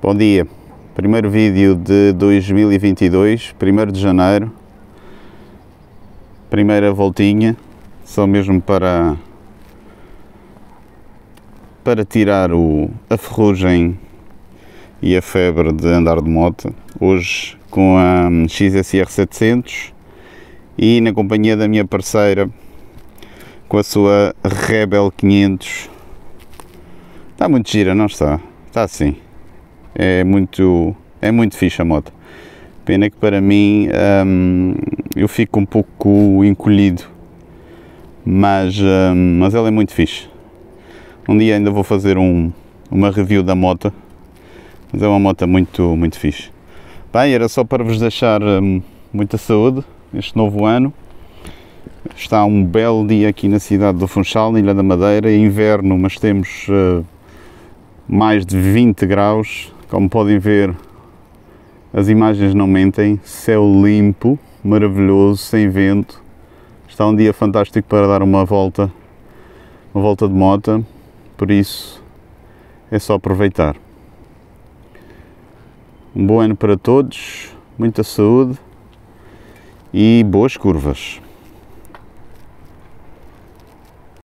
Bom dia, primeiro vídeo de 2022, 1 de janeiro, primeira voltinha, só mesmo para para tirar o, a ferrugem e a febre de andar de moto, hoje com a XSR 700 e na companhia da minha parceira com a sua Rebel 500 está muito gira, não está? Está assim é muito, é muito fixe a moto. Pena que para mim hum, eu fico um pouco encolhido, mas, hum, mas ela é muito fixe. Um dia ainda vou fazer um, uma review da moto, mas é uma moto muito, muito fixe. Bem, era só para vos deixar hum, muita saúde este novo ano. Está um belo dia aqui na cidade do Funchal, na Ilha da Madeira, é inverno, mas temos uh, mais de 20 graus, como podem ver, as imagens não mentem, céu limpo, maravilhoso, sem vento. Está um dia fantástico para dar uma volta, uma volta de moto, por isso é só aproveitar. Um bom ano para todos, muita saúde e boas curvas.